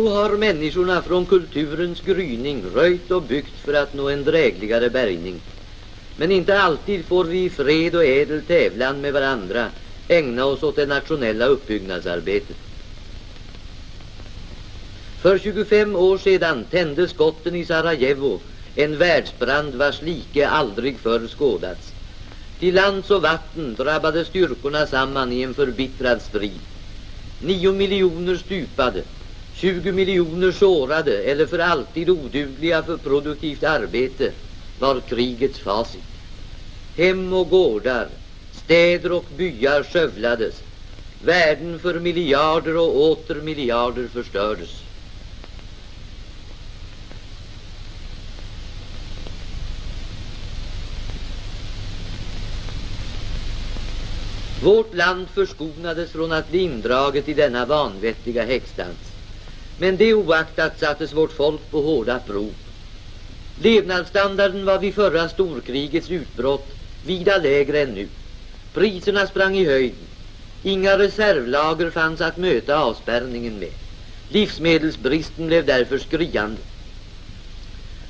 Så har människorna från kulturens gryning röjt och byggt för att nå en drägligare bärgning. Men inte alltid får vi i fred och ädel tävlan med varandra ägna oss åt det nationella uppbyggnadsarbetet. För 25 år sedan tände skotten i Sarajevo en världsbrand vars like aldrig förr skådats. Till lands och vatten drabbade styrkorna samman i en förbittrad strid. Nio miljoner stupade, 20 miljoner sårade eller för alltid odugliga för produktivt arbete var krigets facit. Hem och gårdar, städer och byar skövlades. Värden för miljarder och åter miljarder förstördes. Vårt land förskonades från att bli indraget i denna vanvettiga häxdans. Men det oaktat sattes vårt folk på hårda prov. Levnadsstandarden var vid förra storkrigets utbrott vida lägre än nu. Priserna sprang i höjden. Inga reservlager fanns att möta avspärrningen med. Livsmedelsbristen blev därför skriande.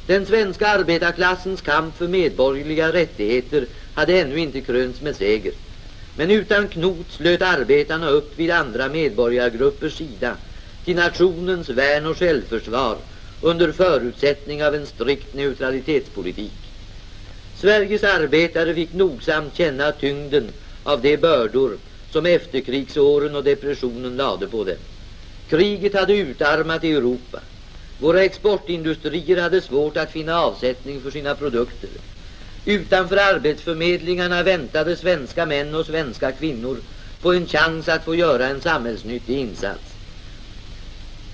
Den svenska arbetarklassens kamp för medborgerliga rättigheter hade ännu inte krönts med seger. Men utan knot slöt arbetarna upp vid andra medborgargruppers sida till nationens värn och självförsvar under förutsättning av en strikt neutralitetspolitik. Sveriges arbetare fick nogsamt känna tyngden av de bördor som efterkrigsåren och depressionen lade på dem. Kriget hade utarmat Europa. Våra exportindustrier hade svårt att finna avsättning för sina produkter. Utanför arbetsförmedlingarna väntade svenska män och svenska kvinnor på en chans att få göra en samhällsnyttig insats.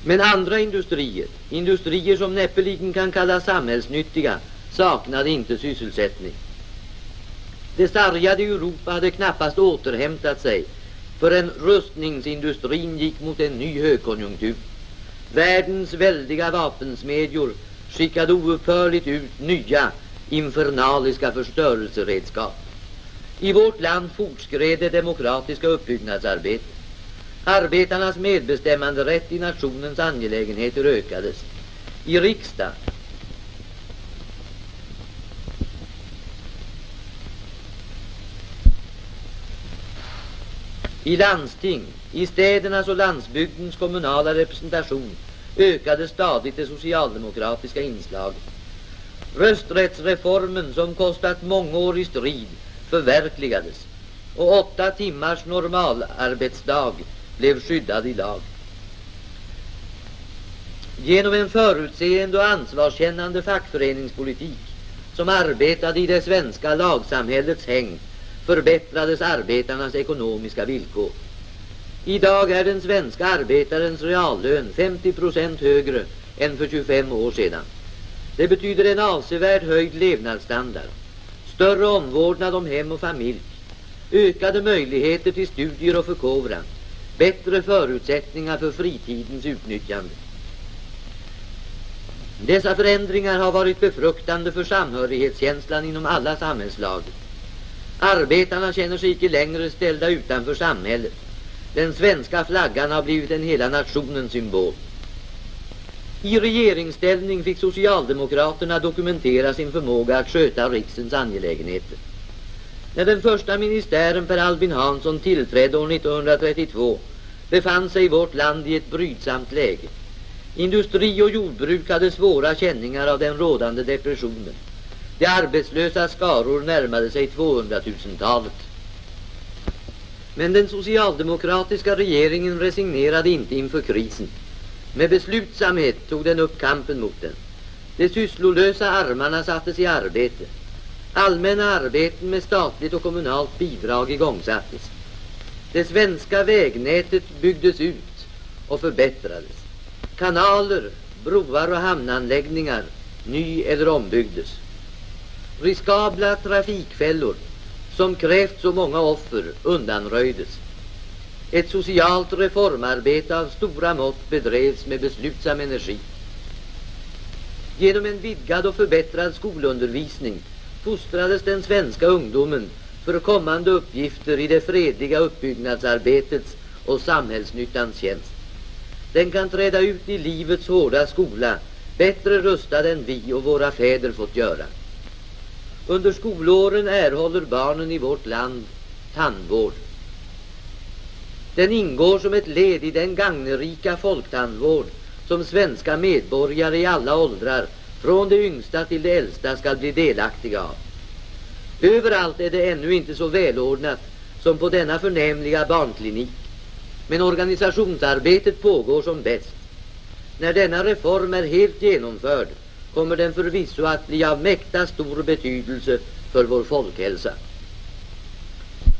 Men andra industrier, industrier som näppeligen kan kallas samhällsnyttiga, saknade inte sysselsättning. Det sargade Europa hade knappast återhämtat sig förrän rustningsindustrin gick mot en ny högkonjunktur. Världens väldiga vapensmedjor skickade oupphörligt ut nya infernaliska förstörelseredskap. I vårt land fortskred det demokratiska uppbyggnadsarbetet. Arbetarnas medbestämmanderätt i nationens angelägenheter ökades. I riksdag, I landsting, i städernas och landsbygdens kommunala representation ökade stadigt det socialdemokratiska inslaget. Rösträttsreformen som kostat mångårig strid förverkligades och åtta timmars normalarbetsdag blev skyddad i lag. Genom en förutseende och ansvarskännande fackföreningspolitik som arbetade i det svenska lagsamhällets häng förbättrades arbetarnas ekonomiska villkor. Idag är den svenska arbetarens reallön 50 procent högre än för 25 år sedan. Det betyder en avsevärd höjd levnadsstandard, större omvårdnad om hem och familj, ökade möjligheter till studier och förkovran, bättre förutsättningar för fritidens utnyttjande. Dessa förändringar har varit befruktande för samhörighetskänslan inom alla samhällslager. Arbetarna känner sig icke längre ställda utanför samhället. Den svenska flaggan har blivit en hela nationens symbol. I regeringsställning fick Socialdemokraterna dokumentera sin förmåga att sköta riksens angelägenheter. När den första ministären Per Albin Hansson tillträdde år 1932 befann sig vårt land i ett brydsamt läge. Industri och jordbruk hade svåra känningar av den rådande depressionen. De arbetslösa skaror närmade sig 200 000-talet. Men den socialdemokratiska regeringen resignerade inte inför krisen. Med beslutsamhet tog den upp kampen mot den. De sysslolösa armarna sattes i arbete. Allmänna arbeten med statligt och kommunalt bidrag igångsattes. Det svenska vägnätet byggdes ut och förbättrades. Kanaler, broar och hamnanläggningar ny eller ombyggdes. Riskabla trafikfällor som krävt så många offer undanröjdes. Ett socialt reformarbete av stora mått bedrevs med beslutsam energi. Genom en vidgad och förbättrad skolundervisning fostrades den svenska ungdomen för kommande uppgifter i det fredliga uppbyggnadsarbetets och samhällsnyttans tjänst. Den kan träda ut i livets hårda skola bättre rustad än vi och våra fäder fått göra. Under skolåren erhåller barnen i vårt land tandvård. Den ingår som ett led i den gagnerika folktandvård som svenska medborgare i alla åldrar, från de yngsta till de äldsta, skall bli delaktiga av. Överallt är det ännu inte så välordnat som på denna förnämliga barnklinik, men organisationsarbetet pågår som bäst. När denna reform är helt genomförd kommer den förvisso att bli av mäkta stor betydelse för vår folkhälsa.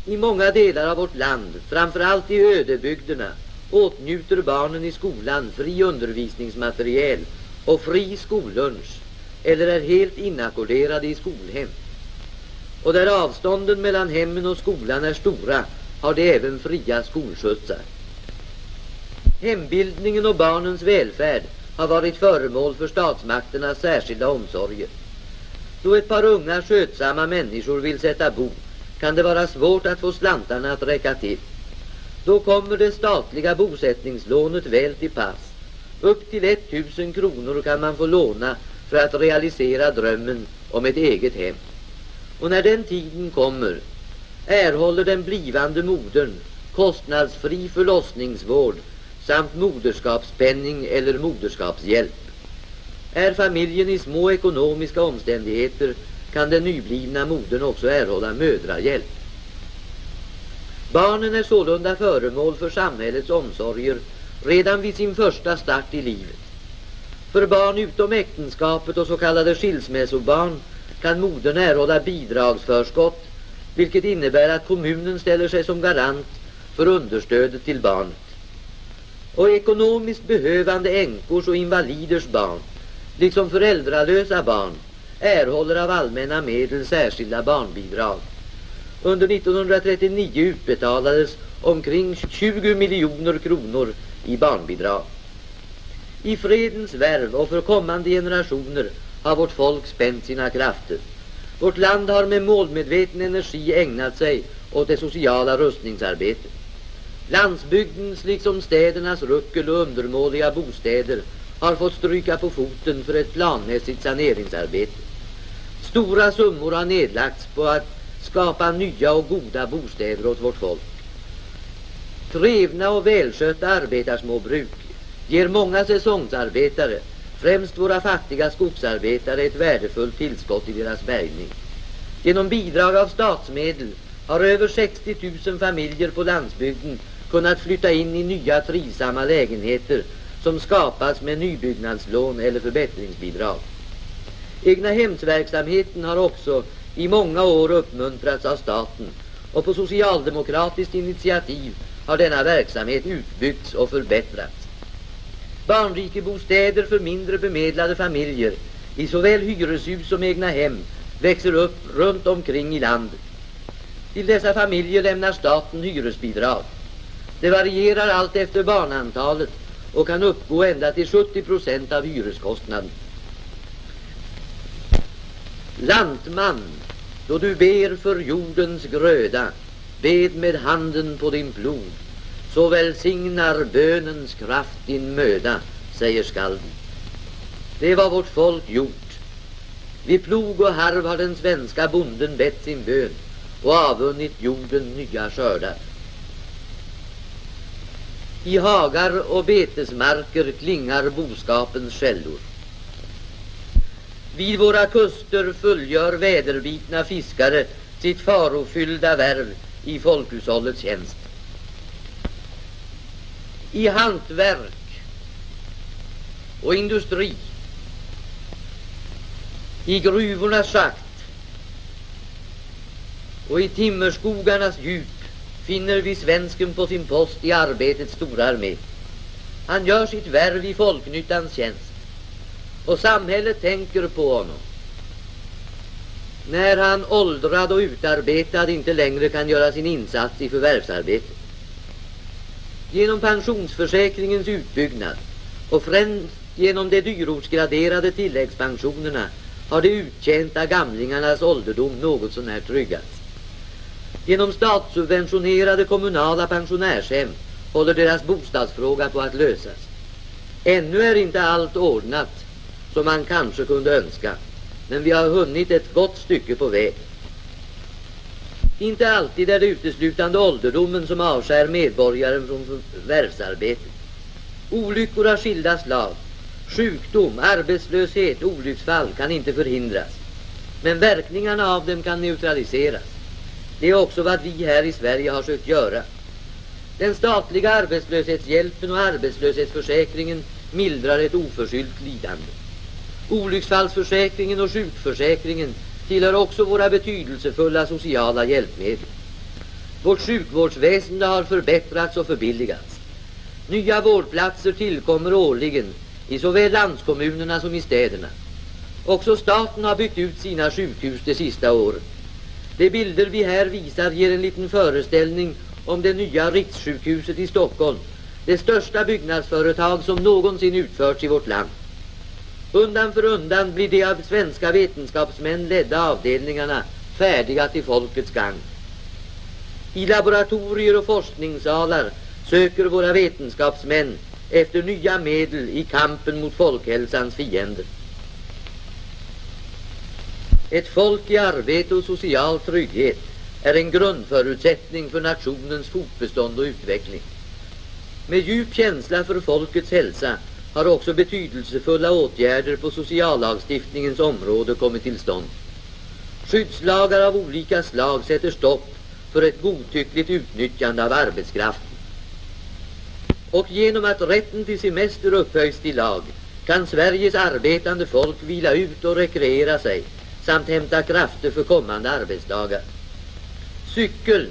I många delar av vårt land, framförallt i ödebygderna, åtnjuter barnen i skolan fri undervisningsmateriel och fri skollunch eller är helt inackorderade i skolhem. Och där avstånden mellan hemmen och skolan är stora har de även fria skolskjutsar. Hembildningen och barnens välfärd har varit föremål för statsmakternas särskilda omsorger. Då ett par unga skötsamma människor vill sätta bo kan det vara svårt att få slantarna att räcka till. Då kommer det statliga bosättningslånet väl till pass. Upp till 1000 kronor kan man få låna för att realisera drömmen om ett eget hem. Och när den tiden kommer erhåller den blivande modern kostnadsfri förlossningsvård samt moderskapspenning eller moderskapshjälp. Är familjen i små ekonomiska omständigheter kan den nyblivna modern också erhålla mödrahjälp. Barnen är sålunda föremål för samhällets omsorger redan vid sin första start i livet. För barn utom äktenskapet och så kallade skilsmässobarn kan modern erhålla bidragsförskott vilket innebär att kommunen ställer sig som garant för understödet till barnet. Och ekonomiskt behövande änkors och invaliders barn, liksom föräldralösa barn, erhåller av allmänna medel särskilda barnbidrag. Under 1939 utbetalades omkring 20 miljoner kronor i barnbidrag. I fredens värv och för kommande generationer har vårt folk spänt sina krafter. Vårt land har med målmedveten energi ägnat sig åt det sociala rustningsarbetet. Landsbygdens liksom städernas ruckel och undermåliga bostäder har fått stryka på foten för ett planmässigt saneringsarbete. Stora summor har nedlagts på att skapa nya och goda bostäder åt vårt folk. Trevna och välskötta arbetarsmåbruk ger många säsongsarbetare, främst våra fattiga skogsarbetare, ett värdefullt tillskott i deras bärgning. Genom bidrag av statsmedel har över 60 000 familjer på landsbygden kunnat flytta in i nya trivsamma lägenheter som skapats med nybyggnadslån eller förbättringsbidrag. Egna hemsverksamheten har också i många år uppmuntrats av staten och på socialdemokratiskt initiativ har denna verksamhet utbyggts och förbättrats. Barnrikebostäder för mindre bemedlade familjer i såväl hyreshus som egna hem växer upp runt omkring i landet. Till dessa familjer lämnar staten hyresbidrag. Det varierar allt efter barnantalet och kan uppgå ända till 70 procent av hyreskostnaden. Lantman, då du ber för jordens gröda, bed med handen på din plog, så välsignar bönens kraft din möda, säger skalden. Det var vårt folk gjort. Vid plog och harv har den svenska bonden bett sin bön och avvunnit jorden nya skördar. I hagar och betesmarker klingar boskapens skällor. Vid våra kuster fullgör väderbitna fiskare sitt farofyllda värv i folkhushållets tjänst. I hantverk och industri, i gruvornas schakt och i timmerskogarnas djup finner vi svensken på sin post i arbetets stora armé. Han gör sitt värv i folknyttans tjänst och samhället tänker på honom. När han åldrad och utarbetad inte längre kan göra sin insats i förvärvsarbetet. Genom pensionsförsäkringens utbyggnad och främst genom de dyrortsgraderade tilläggspensionerna har de uttjänta gamlingarnas ålderdom något sånär tryggats. Genom statssubventionerade kommunala pensionärshem håller deras bostadsfråga på att lösas. Ännu är inte allt ordnat som man kanske kunde önska, men vi har hunnit ett gott stycke på väg. Inte alltid är det uteslutande ålderdomen som avskär medborgaren från förvärvsarbetet. Olyckor av skilda slag, sjukdom, arbetslöshet, olycksfall kan inte förhindras. Men verkningarna av dem kan neutraliseras. Det är också vad vi här i Sverige har sökt göra. Den statliga arbetslöshetshjälpen och arbetslöshetsförsäkringen mildrar ett oförskyllt lidande. Olycksfallsförsäkringen och sjukförsäkringen tillhör också våra betydelsefulla sociala hjälpmedel. Vårt sjukvårdsväsende har förbättrats och förbilligats. Nya vårdplatser tillkommer årligen i såväl landskommunerna som i städerna. Också staten har byggt ut sina sjukhus de sista åren. De bilder vi här visar ger en liten föreställning om det nya rikssjukhuset i Stockholm, det största byggnadsföretag som någonsin utförts i vårt land. Undan för undan blir de av svenska vetenskapsmän ledda avdelningarna färdiga till folkets gagn. I laboratorier och forskningssalar söker våra vetenskapsmän efter nya medel i kampen mot folkhälsans fiender. Ett folk i arbete och social trygghet är en grundförutsättning för nationens fortbestånd och utveckling. Med djup känsla för folkets hälsa har också betydelsefulla åtgärder på sociallagstiftningens område kommit till stånd. Skyddslagar av olika slag sätter stopp för ett godtyckligt utnyttjande av arbetskraften. Och genom att rätten till semester upphöjs till lag kan Sveriges arbetande folk vila ut och rekreera sig samt hämta krafter för kommande arbetsdagar. Cykeln,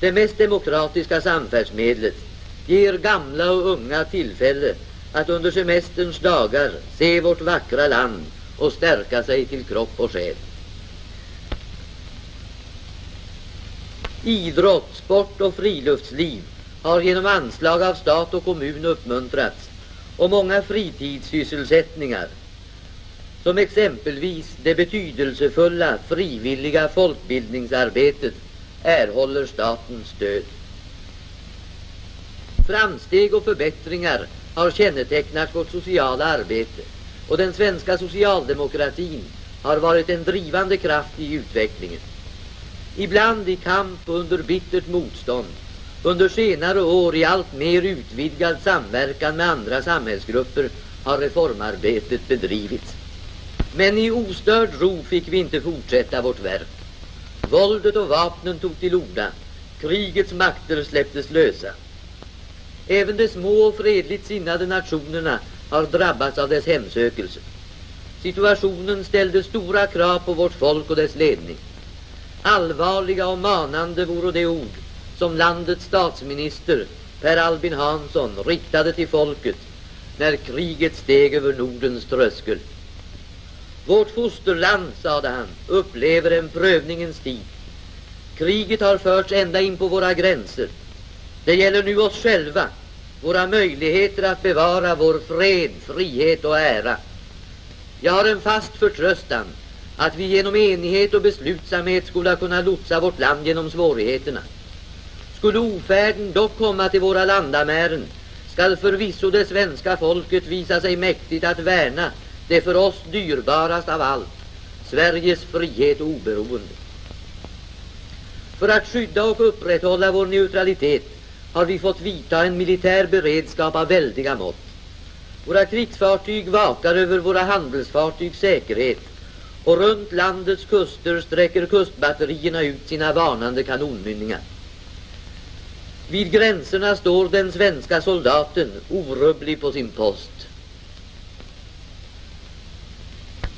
det mest demokratiska samfärdsmedlet, ger gamla och unga tillfälle att under semesterns dagar se vårt vackra land och stärka sig till kropp och själ. Idrott, sport och friluftsliv har genom anslag av stat och kommun uppmuntrats och många fritidssysselsättningar som exempelvis det betydelsefulla frivilliga folkbildningsarbetet erhåller statens stöd. Framsteg och förbättringar har kännetecknat vårt sociala arbete och den svenska socialdemokratin har varit en drivande kraft i utvecklingen. Ibland i kamp och under bittert motstånd, under senare år i allt mer utvidgad samverkan med andra samhällsgrupper har reformarbetet bedrivits. Men i ostörd ro fick vi inte fortsätta vårt verk. Våldet och vapnen tog till orda. Krigets makter släpptes lösa. Även de små och fredligt sinnade nationerna har drabbats av dess hemsökelse. Situationen ställde stora krav på vårt folk och dess ledning. Allvarliga och manande vore de ord som landets statsminister Per Albin Hansson riktade till folket när kriget steg över Nordens tröskel. Vårt fosterland, sade han, upplever en prövningens tid. Kriget har förts ända in på våra gränser. Det gäller nu oss själva, våra möjligheter att bevara vår fred, frihet och ära. Jag har en fast förtröstan att vi genom enighet och beslutsamhet skulle kunna lotsa vårt land genom svårigheterna. Skulle ofärden dock komma till våra landamären skall förvisso det svenska folket visa sig mäktigt att värna det för oss dyrbarast av allt, Sveriges frihet och oberoende. För att skydda och upprätthålla vår neutralitet har vi fått vidta en militär beredskap av väldiga mått. Våra krigsfartyg vakar över våra handelsfartygs säkerhet och runt landets kuster sträcker kustbatterierna ut sina varnande kanonmynningar. Vid gränserna står den svenska soldaten orubblig på sin post.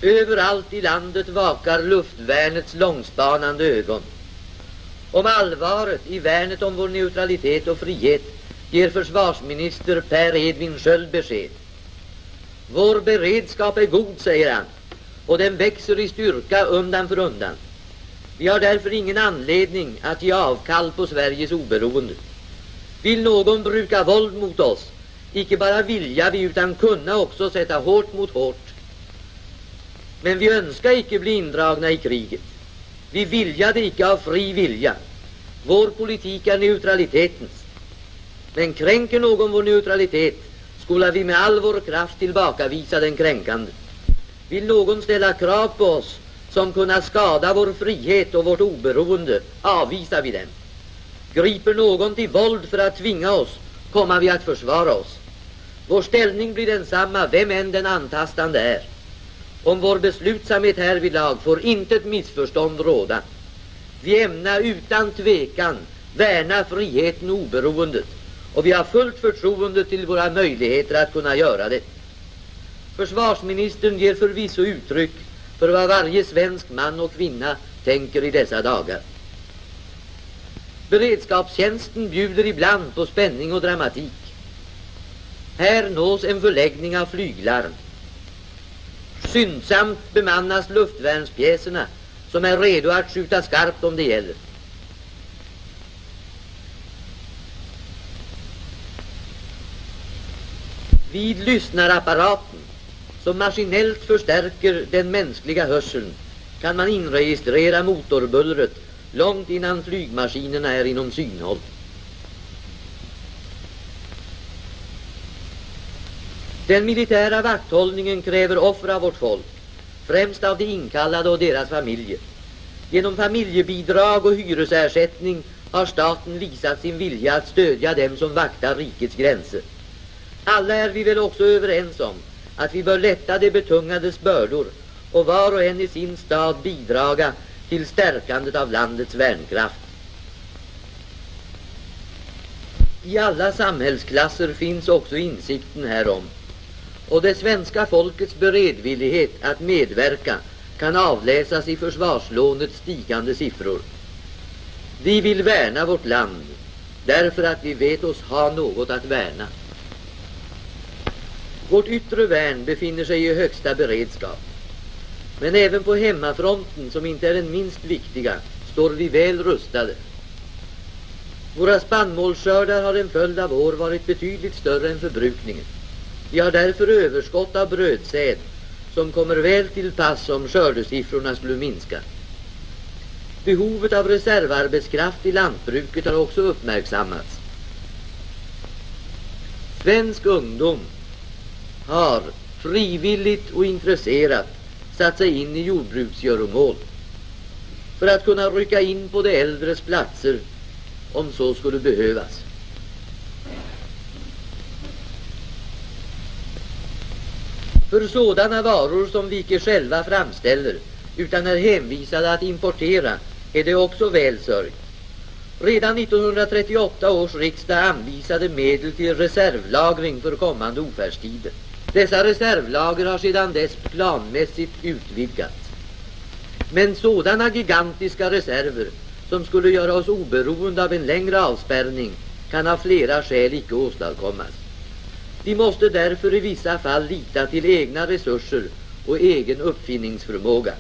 Överallt i landet vakar luftvärnets långspanande ögon. Om allvaret i värnet om vår neutralitet och frihet ger försvarsminister Per Edvin Sköld besked. Vår beredskap är god, säger han, och den växer i styrka undan för undan. Vi har därför ingen anledning att ge avkall på Sveriges oberoende. Vill någon bruka våld mot oss, icke bara vilja vi utan kunna också sätta hårt mot hårt. Men vi önskar icke bli indragna i kriget. Vi viljade icke av fri vilja. Vår politik är neutralitetens. Men kränker någon vår neutralitet skola vi med all vår kraft tillbakavisa den kränkande. Vill någon ställa krav på oss som kunna skada vår frihet och vårt oberoende, avvisar vi dem. Griper någon till våld för att tvinga oss, kommer vi att försvara oss. Vår ställning blir densamma, vem än den antastande är. Om vår beslutsamhet härvidlag får intet missförstånd råda. Vi ämnar utan tvekan värna friheten och oberoendet och vi har fullt förtroende till våra möjligheter att kunna göra det. Försvarsministern ger förvisso uttryck för vad varje svensk man och kvinna tänker i dessa dagar. Beredskapstjänsten bjuder ibland på spänning och dramatik. Här nås en förläggning av flyglarm. Syndsamt bemannas luftvärnspjäserna som är redo att skjuta skarpt om det gäller. Vid lyssnarapparaten som maskinellt förstärker den mänskliga hörseln kan man inregistrera motorbullret långt innan flygmaskinerna är inom synhåll. Den militära vakthållningen kräver offer av vårt folk, främst av de inkallade och deras familjer. Genom familjebidrag och hyresersättning har staten visat sin vilja att stödja dem som vaktar rikets gränser. Alla är vi väl också överens om att vi bör lätta de betungades bördor och var och en i sin stad bidraga till stärkandet av landets värnkraft. I alla samhällsklasser finns också insikten härom och det svenska folkets beredvillighet att medverka kan avläsas i försvarslånets stigande siffror. Vi vill värna vårt land därför att vi vet oss ha något att värna. Vårt yttre värn befinner sig i högsta beredskap. Men även på hemmafronten, som inte är den minst viktiga, står vi väl rustade. Våra spannmålsskördar har en följd av år varit betydligt större än förbrukningen. Vi har därför överskott av brödsäd som kommer väl till pass om skördesiffrorna skulle minska. Behovet av reservarbetskraft i lantbruket har också uppmärksammats. Svensk ungdom har frivilligt och intresserat satt sig in i jordbruksgöromål för att kunna rycka in på de äldres platser om så skulle behövas. För sådana varor som vi icke själva framställer utan är hänvisade att importera är det också väl sörjt. Redan 1938 års riksdag anvisade medel till reservlagring för kommande ofärdstider. Dessa reservlager har sedan dess planmässigt utvidgats. Men sådana gigantiska reserver som skulle göra oss oberoende av en längre avspärrning kan av flera skäl icke åstadkommas. Vi måste därför i vissa fall lita till egna resurser och egen uppfinningsförmåga.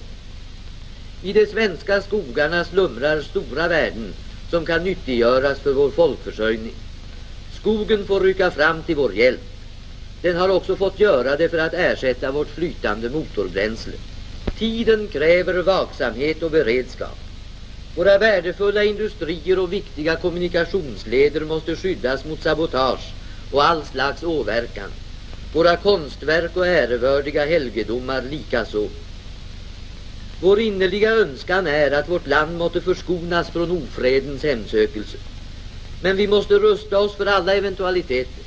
I de svenska skogarna slumrar stora värden som kan nyttiggöras för vår folkförsörjning. Skogen får rycka fram till vår hjälp. Den har också fått göra det för att ersätta vårt flytande motorbränsle. Tiden kräver vaksamhet och beredskap. Våra värdefulla industrier och viktiga kommunikationsleder måste skyddas mot sabotage och all slags åverkan. Våra konstverk och ärevördiga helgedomar likaså. Vår innerliga önskan är att vårt land måtte förskonas från ofredens hemsökelse. Men vi måste rusta oss för alla eventualiteter.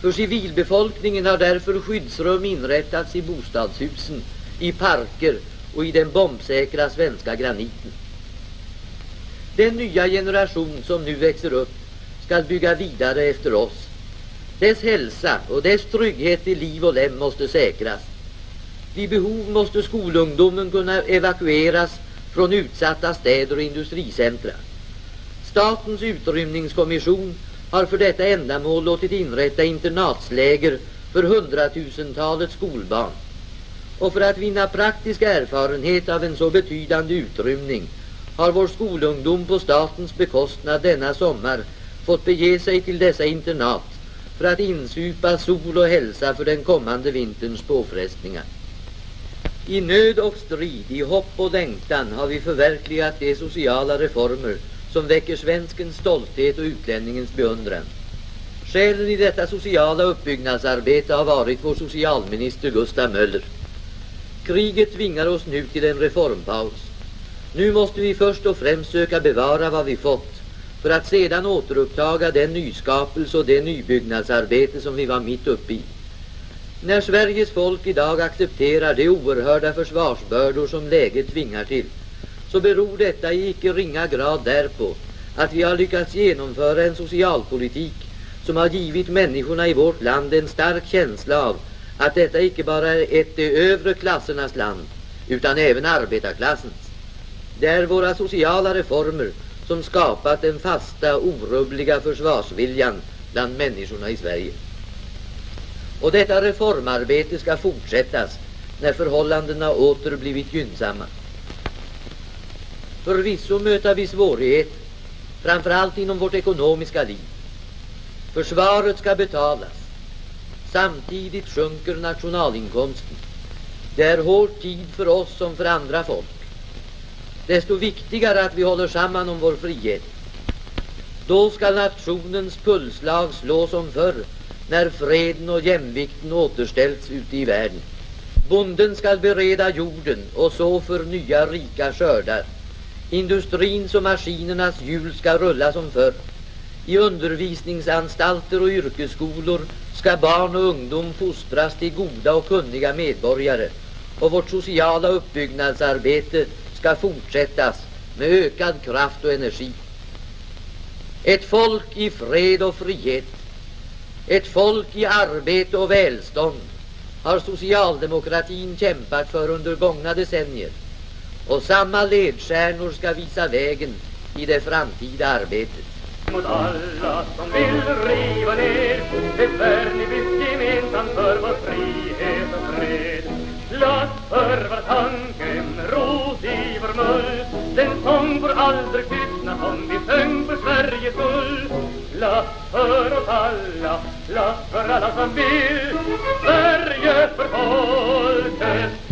För civilbefolkningen har därför skyddsrum inrättats i bostadshusen, i parker och i den bombsäkra svenska graniten. Den nya generation som nu växer upp ska bygga vidare efter oss. Dess hälsa och dess trygghet i liv och lem måste säkras. Vid behov måste skolungdomen kunna evakueras från utsatta städer och industricentra. Statens utrymningskommission har för detta ändamål låtit inrätta internatsläger för hundratusentalet skolbarn. Och för att vinna praktisk erfarenhet av en så betydande utrymning har vår skolungdom på statens bekostnad denna sommar fått bege sig till dessa internat för att insupa sol och hälsa för den kommande vinterns påfrestningar. I nöd och strid, i hopp och längtan har vi förverkligat de sociala reformer som väcker svenskens stolthet och utlänningens beundran. Själen i detta sociala uppbyggnadsarbete har varit vår socialminister Gustav Möller. Kriget tvingar oss nu till en reformpaus. Nu måste vi först och främst söka bevara vad vi fått för att sedan återupptaga den nyskapelse och det nybyggnadsarbete som vi var mitt uppe i. När Sveriges folk idag accepterar de oerhörda försvarsbördor som läget tvingar till så beror detta i icke ringa grad därpå att vi har lyckats genomföra en socialpolitik som har givit människorna i vårt land en stark känsla av att detta icke bara är ett de övre klassernas land utan även arbetarklassens. Det är våra sociala reformer som skapat den fasta, orubbliga försvarsviljan bland människorna i Sverige. Och detta reformarbete ska fortsättas när förhållandena åter blivit gynnsamma. Förvisso möter vi svårigheter, framförallt inom vårt ekonomiska liv. Försvaret ska betalas. Samtidigt sjunker nationalinkomsten. Det är hård tid för oss som för andra folk. Desto viktigare att vi håller samman om vår frihet. Då ska nationens pulslag slå som förr när freden och jämvikten återställts ute i världen. Bonden skall bereda jorden och så för nya rika skördar. Industrins och maskinernas hjul ska rulla som förr. I undervisningsanstalter och yrkesskolor ska barn och ungdom fostras till goda och kunniga medborgare och vårt sociala uppbyggnadsarbete ska fortsättas med ökad kraft och energi. Ett folk i fred och frihet, ett folk i arbete och välstånd har socialdemokratin kämpat för under gångna decennier och samma ledstjärnor ska visa vägen i det framtida arbetet. Mot alla som vill riva ner det värn ni byggt gemensamt för vår frihet och fred. Glad för var tanken ros i vår mull. Den sång får aldrig tystna som vi sjöng för Sveriges skull. Glad för oss alla, glad för alla som vill. Sverige för folket.